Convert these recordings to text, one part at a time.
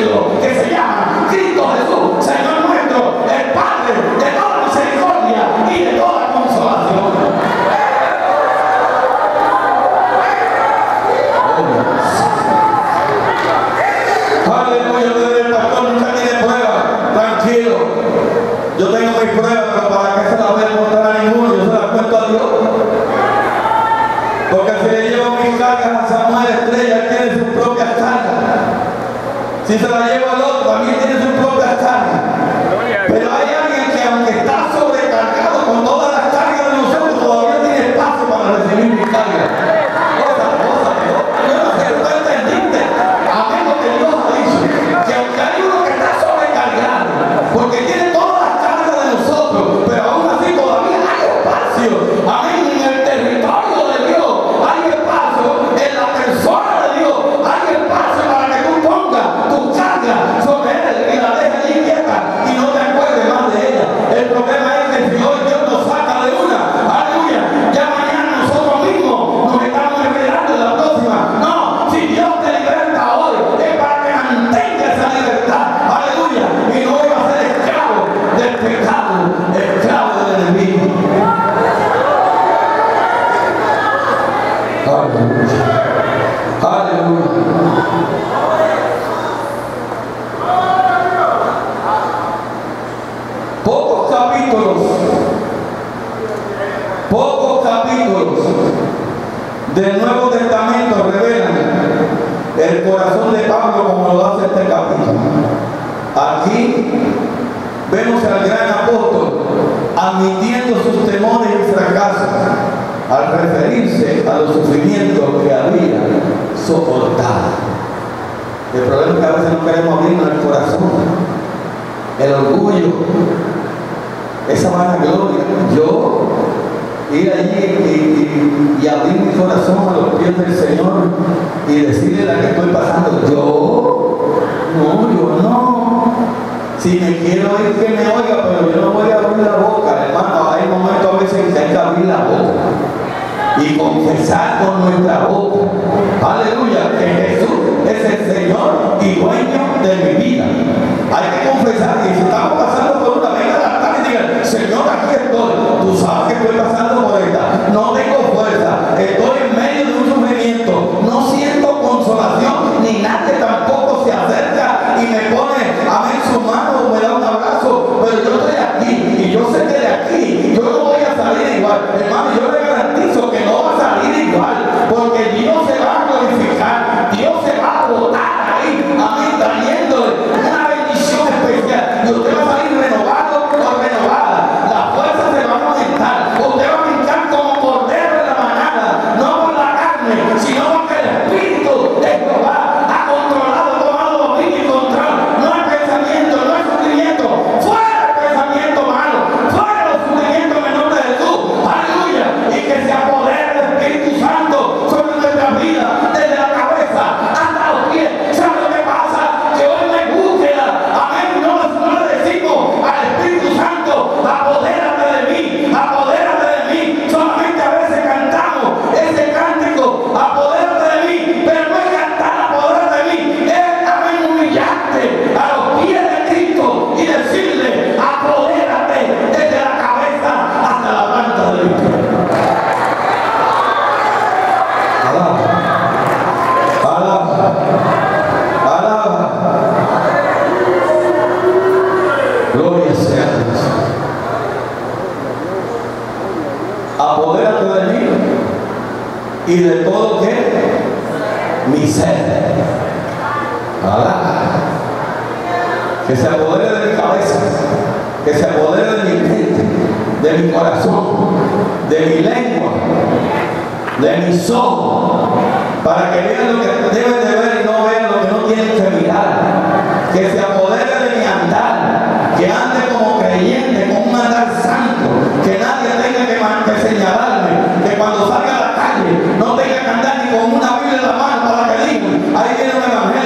que se llama Cristo Jesús, Señor nuestro, el Padre de toda misericordia y de toda consolación. Aleluya, usted el pastor nunca tiene prueba, tranquilo. Yo tengo mis pruebas, pero para que se las voy a mostrar a ninguno, yo se las cuento a Dios. Porque si le llevo mis cargas a Samuel Estrella, tiene sus. Si se la llevo al Pocos capítulos, pocos capítulos del Nuevo Testamento revelan el corazón de Pablo como lo hace este capítulo. Aquí vemos al gran apóstol admitiendo sus temores y fracasos al referirse a los sufrimientos que había soportado. El problema es que a veces no queremos abrirnos el corazón, el orgullo, esa vanagloria. Yo ir allí y, abrir mi corazón a los pies del Señor y decirle la que estoy pasando. Yo, no, yo no. Si me quiero ir, que me oiga, pero yo no voy a abrir la boca, hermano. Hay momentos a veces que hay que abrir la boca y confesar con nuestra boca. Aleluya, que Jesús es el Señor y dueño de mi vida. Hay que confesar y si estamos pasando por una venga la tarde y digan, Señor, aquí estoy. Tú sabes que estoy pasando por esta. No tengo fuerza. Estoy en Que se apodere de mi cabeza, que se apodere de mi mente, de mi corazón, de mi lengua, de mis ojos, para que vean lo que deben de ver y no vean lo que no tienen que mirar. Que se apodere de mi andar, que ande como creyente, con un andar santo, que nadie tenga que, señalarme, que cuando salga a la calle no tenga que andar ni con una Biblia en la mano para que digan, ahí viene un evangélico.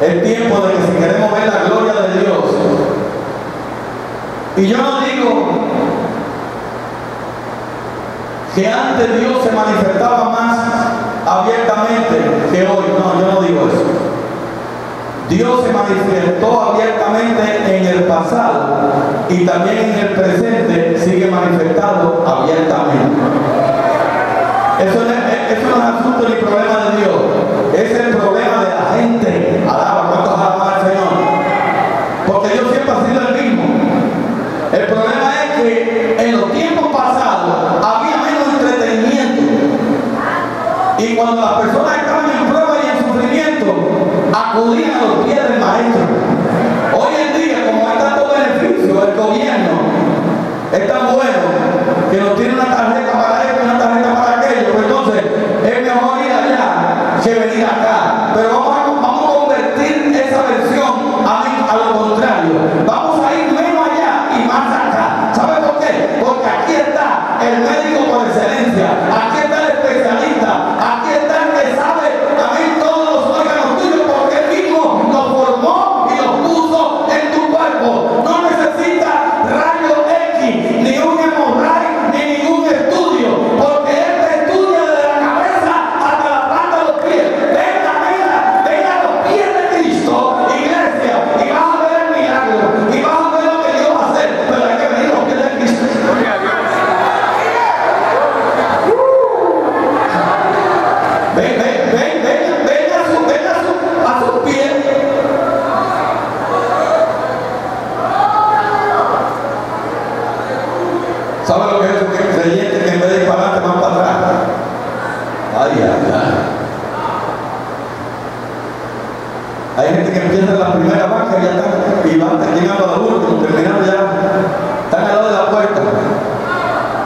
Es tiempo de que si queremos ver la gloria de Dios, y yo no digo que antes Dios se manifestaba más abiertamente que hoy, no, yo no digo eso. Dios se manifestó abiertamente en el pasado y también en el presente sigue manifestado abiertamente. Eso es, eso no es ¿Sabe lo que es un creyente que en vez de ir para adelante van para atrás? Ay, ay, ay. Hay gente que empieza en la primera banca y ya están, y van llegando a la última, terminando ya, están al lado de la puerta.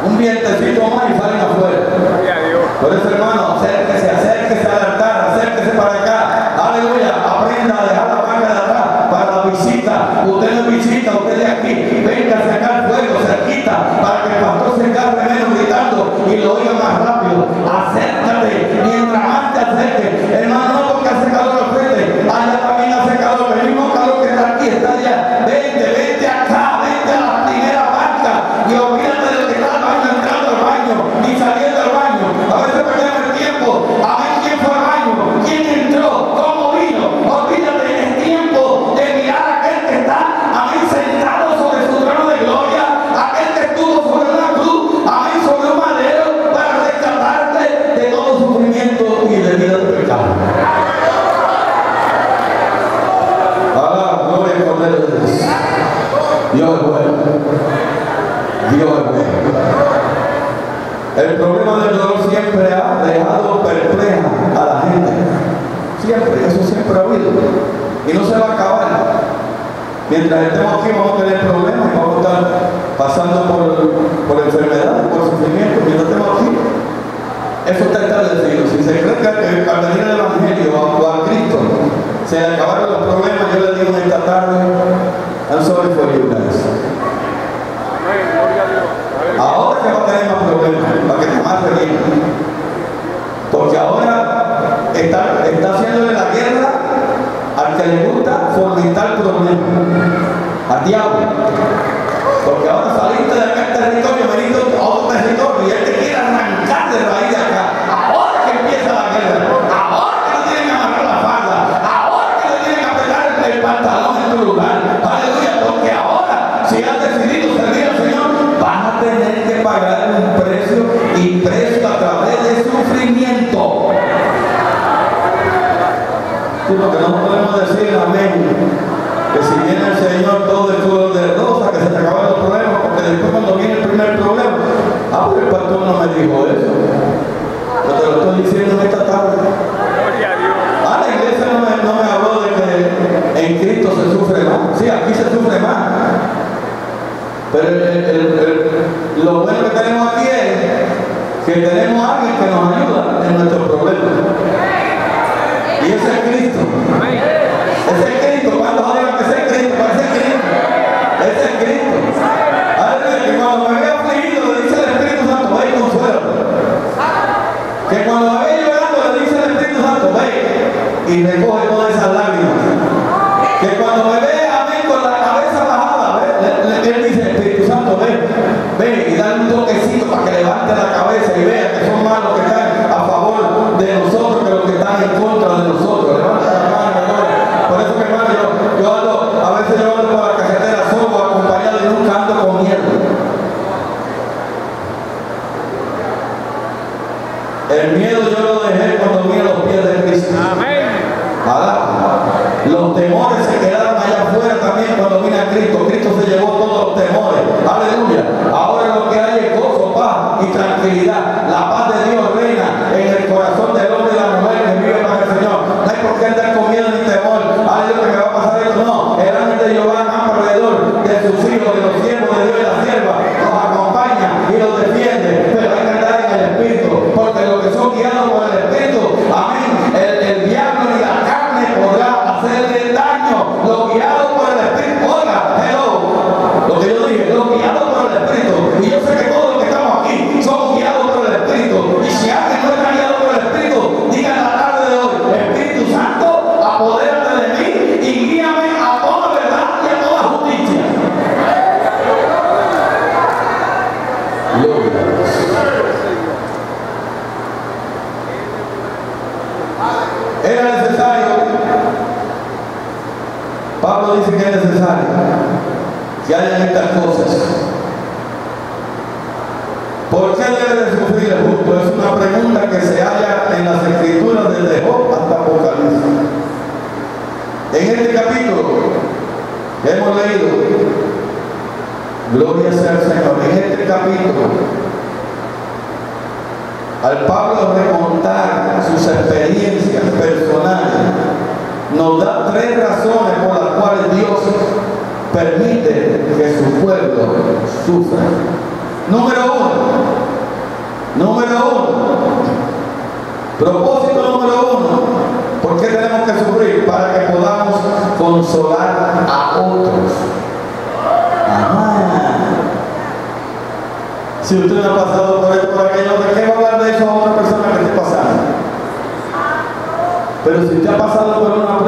Un vientecito más y salen afuera. Por eso, hermano, Y no se va a acabar. Mientras estemos aquí vamos a tener problemas vamos a estar pasando por, por enfermedades, por sufrimiento. Mientras estemos aquí, eso está establecido. Si se cree que al venir el Evangelio o a Cristo se acabaron los problemas, yo les digo esta tarde, I'm sorry for you guys. Ahora que va a tener más problemas, para que te más bien. Porque ahora está, está haciéndole la guerra. Sí, porque no podemos decir amén. Que si viene el Señor todo estuvo de dos, que se te acaban los problemas, porque después cuando viene el primer problema, ah, porque el pastor no me dijo eso. Yo te lo estoy diciendo en esta tarde. Ah, la iglesia no me, no me habló de que en Cristo se sufre más. Sí, aquí se sufre más. Pero lo bueno que tenemos aquí es que tenemos a alguien que nos que hayan estas cosas. ¿Por qué debe de sufrir el justo? Es una pregunta que se halla en las escrituras desde Job hasta Apocalipsis. En este capítulo hemos leído, gloria sea al Señor, en este capítulo al Pablo remontar sus experiencias personales, nos da tres razones por las permite que su pueblo sufra. Número uno, número uno, propósito número uno, ¿por qué tenemos que sufrir? Para que podamos consolar a otros. Si usted no ha pasado por esto, por aquello, ¿de qué va a hablar de eso a otra persona que esté pasando? Pero si usted ha pasado por una